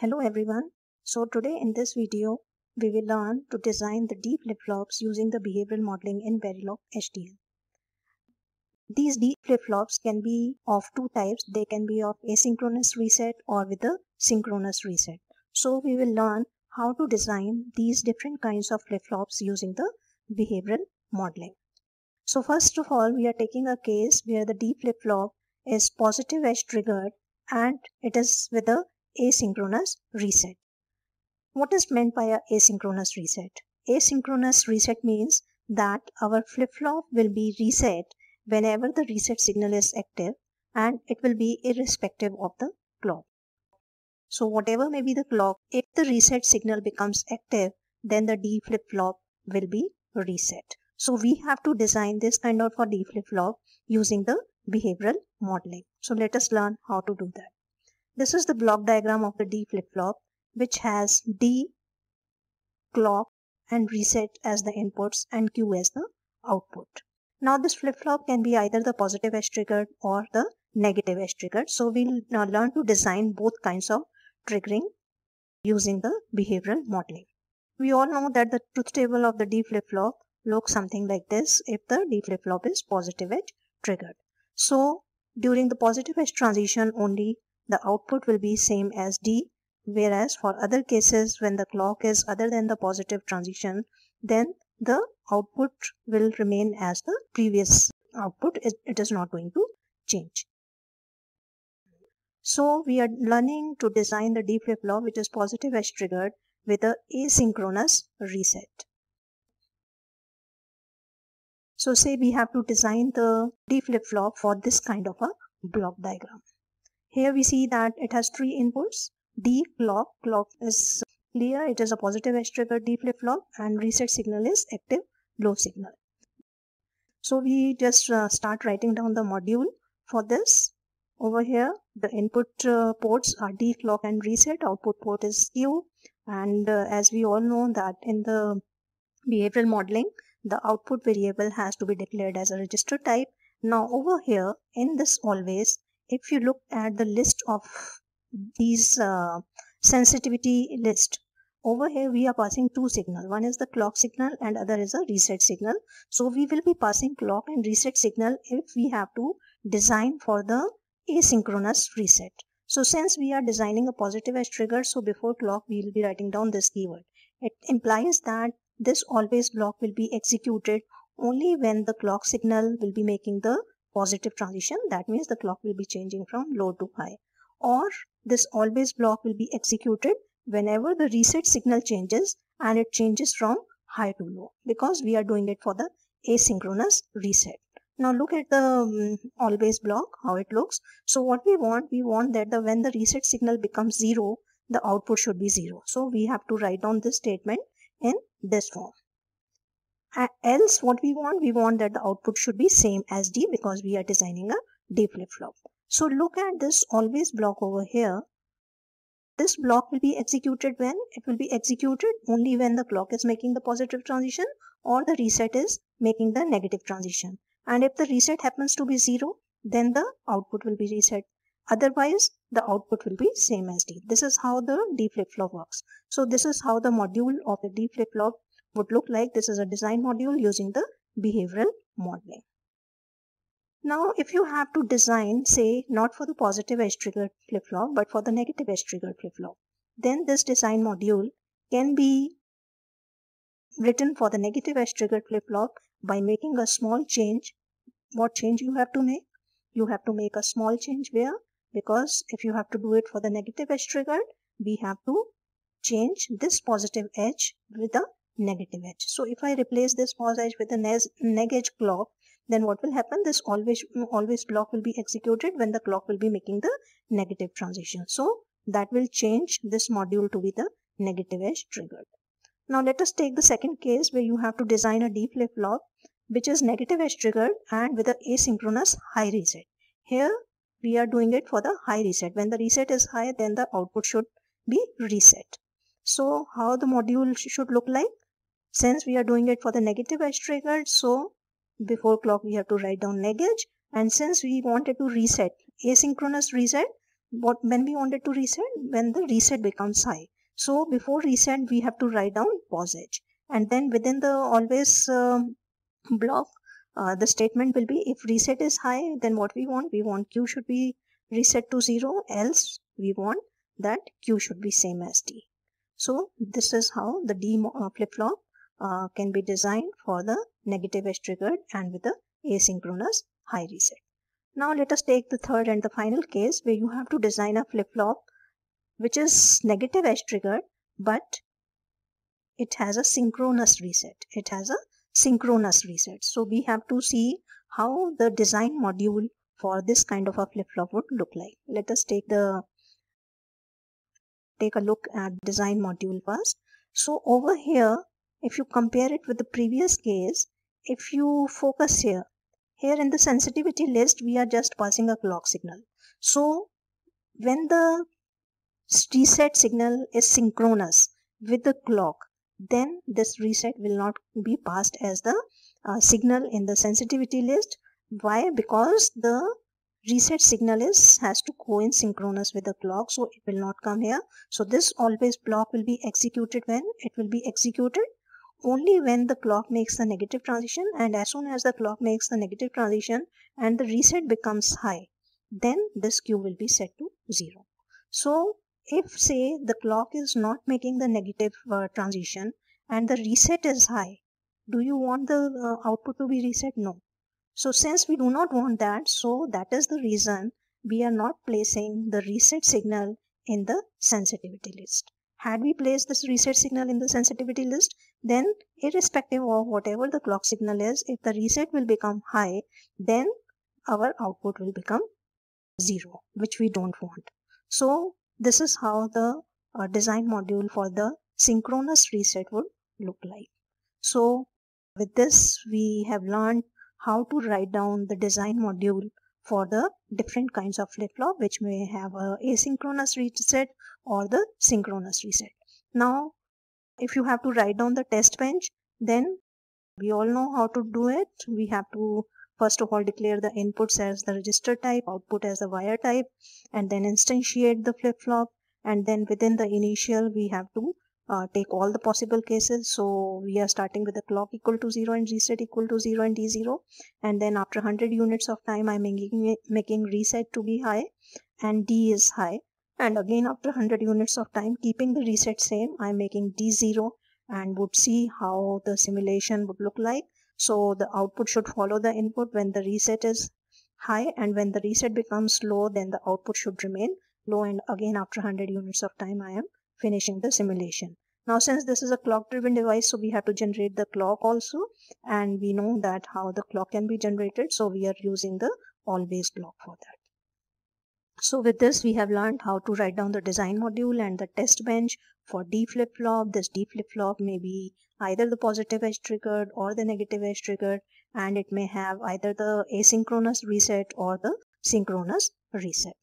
Hello everyone. So today in this video, we will learn to design the D flip-flops using the behavioral modeling in Verilog HDL. These D flip-flops can be of two types. They can be of asynchronous reset or with a synchronous reset. So we will learn how to design these different kinds of flip-flops using the behavioral modeling. So first of all, we are taking a case where the D flip-flop is positive edge triggered and it is with a asynchronous reset. What is meant by a asynchronous reset? Asynchronous reset means that our flip-flop will be reset whenever the reset signal is active and it will be irrespective of the clock. So whatever may be the clock, if the reset signal becomes active, then the D flip-flop will be reset. So we have to design this kind of a D flip-flop using the behavioral modeling. So let us learn how to do that. This is the block diagram of the D flip-flop which has D, clock and reset as the inputs and Q as the output. Now this flip-flop can be either the positive edge triggered or the negative edge triggered. So we'll now learn to design both kinds of triggering using the behavioral modeling. We all know that the truth table of the D flip-flop looks something like this if the D flip-flop is positive edge triggered. So during the positive edge transition only the output will be same as D whereas for other cases when the clock is other than the positive transition then the output will remain as the previous output. It, it is not going to change. So we are learning to design the D flip-flop which is positive edge triggered with a asynchronous reset. So say we have to design the D flip-flop for this kind of a block diagram here we see that it has three inputs. D clock, clock is clear, it is a positive edge trigger D flip-flop and reset signal is active low signal. So we just uh, start writing down the module for this. Over here the input uh, ports are D clock and reset, output port is Q and uh, as we all know that in the behavioral modeling the output variable has to be declared as a register type. Now over here in this always if you look at the list of these uh, sensitivity list over here we are passing two signal. One is the clock signal and other is a reset signal. So we will be passing clock and reset signal if we have to design for the asynchronous reset. So since we are designing a positive edge trigger so before clock we will be writing down this keyword. It implies that this always block will be executed only when the clock signal will be making the positive transition that means the clock will be changing from low to high. Or this always block will be executed whenever the reset signal changes and it changes from high to low because we are doing it for the asynchronous reset. Now look at the um, always block how it looks. So what we want we want that the when the reset signal becomes zero the output should be zero. So we have to write down this statement in this form else what we want? We want that the output should be same as d because we are designing a d flip-flop so look at this always block over here. This block will be executed when? It will be executed only when the clock is making the positive transition or the reset is making the negative transition. And if the reset happens to be zero then the output will be reset. Otherwise the output will be same as d. This is how the d flip-flop works. So this is how the module of the d flip-flop would look like this is a design module using the behavioral modeling. Now, if you have to design, say, not for the positive edge triggered flip-flop, but for the negative edge triggered flip-flop, then this design module can be written for the negative edge triggered flip-flop by making a small change. What change you have to make? You have to make a small change where? Because if you have to do it for the negative edge triggered, we have to change this positive edge with a negative edge. So if I replace this pos edge with a neg edge clock, then what will happen? This always always block will be executed when the clock will be making the negative transition. So that will change this module to be the negative edge triggered. Now let us take the second case where you have to design a D flip-flop which is negative edge triggered and with a asynchronous high reset. Here we are doing it for the high reset. When the reset is high then the output should be reset. So how the module should look like? Since we are doing it for the negative edge triggered, so before clock we have to write down edge. And since we wanted to reset, asynchronous reset, what when we wanted to reset? When the reset becomes high. So before reset we have to write down pos edge. And then within the always uh, block uh, the statement will be if reset is high then what we want? We want q should be reset to 0 else we want that q should be same as d so this is how the d uh, flip-flop uh, can be designed for the negative edge triggered and with the asynchronous high reset. Now let us take the third and the final case where you have to design a flip-flop which is negative edge triggered but it has a synchronous reset. It has a synchronous reset. So we have to see how the design module for this kind of a flip-flop would look like. Let us take the take a look at design module first. So over here if you compare it with the previous case if you focus here here in the sensitivity list we are just passing a clock signal. So when the reset signal is synchronous with the clock then this reset will not be passed as the uh, signal in the sensitivity list. Why? Because the reset signal is has to go in synchronous with the clock so it will not come here. So this always block will be executed when? It will be executed only when the clock makes the negative transition and as soon as the clock makes the negative transition and the reset becomes high then this q will be set to 0 so if say the clock is not making the negative uh, transition and the reset is high do you want the uh, output to be reset? No. So since we do not want that so that is the reason we are not placing the reset signal in the sensitivity list. Had we placed this reset signal in the sensitivity list then irrespective of whatever the clock signal is if the reset will become high then our output will become zero which we don't want so this is how the uh, design module for the synchronous reset would look like. So with this we have learned how to write down the design module for the different kinds of flip-flop which may have a asynchronous reset or the synchronous reset. Now if you have to write down the test bench then we all know how to do it. We have to First of all, declare the inputs as the register type, output as the wire type, and then instantiate the flip-flop. And then within the initial, we have to uh, take all the possible cases. So we are starting with the clock equal to 0 and reset equal to 0 and D0. And then after 100 units of time, I'm making, making reset to be high and D is high. And again, after 100 units of time, keeping the reset same, I'm making D0 and would see how the simulation would look like. So the output should follow the input when the reset is high and when the reset becomes low then the output should remain low and again after 100 units of time I am finishing the simulation. Now since this is a clock driven device so we have to generate the clock also and we know that how the clock can be generated so we are using the always block for that. So with this we have learned how to write down the design module and the test bench for D flip-flop. This D flip-flop may be either the positive edge triggered or the negative edge triggered and it may have either the asynchronous reset or the synchronous reset.